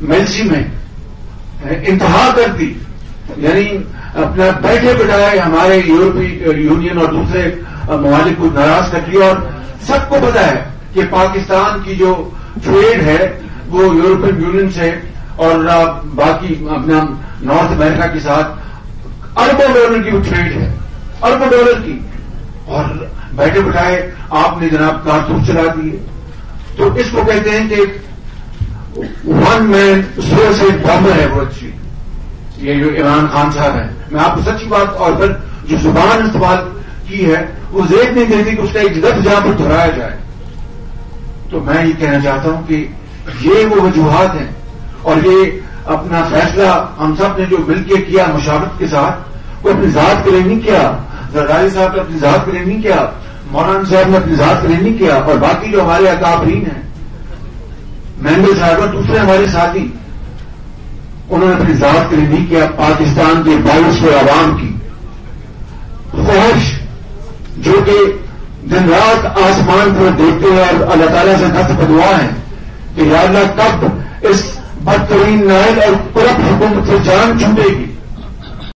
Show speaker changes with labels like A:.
A: ملسی میں انتہا کر دی۔ یعنی اپنا بیٹھے بٹھائے ہمارے یورپی یونین اور دوسرے ممالک کو ناراض کر دیا اور سب کو پتا ہے کہ پاکستان کی جو ٹریڈ ہے، وہ یورپین یونین سے اور باقی اپنا نارتھ امریکہ کے ساتھ اربوں ڈالر کی وہ ٹریڈ ہے، اربوں ڈالر کی۔ اور بیٹھے بٹھائے آپ نے جناب کارتوس چلا دیے۔ تو اس کو کہتے ہیں کہ ون مین سو سے بمبر ہے وہ اچھی یہ جو عمران خان صاحب ہے میں آپ کو سچی بات اور پھر جو زبان استعمال کی ہے، وہ زیب نہیں دیتی کہ اس کا ایک لفظ جہاں پر دہرایا جائے۔ تو میں یہ کہنا چاہتا ہوں کہ یہ وہ وجوہات ہیں اور یہ اپنا فیصلہ ہم سب نے جو مل کے کیا مشاورت کے ساتھ، وہ اپنی ذات کے لیے نہیں کیا۔ زرداری صاحب نے اپنی ذات کے لیے نہیں کیا، مولانا صاحب نے اپنی ذات کے لیے نہیں کیا، اور باقی جو ہمارے اکابرین ہیں مہنگے صاحب اور دوسرے ہمارے ساتھی، انہوں نے اپنی ذات کے لیے نہیں کیا، پاکستان کے بائیس عوام کی۔ خواہش، جو کہ دن رات آسمان کو دیکھتے ہیں اور اللہ تعالیٰ سے دست بدوا ہے کہ یا اللہ کب اس بدترین نائل اور کرپٹ حکومت سے جان چھوٹے گی۔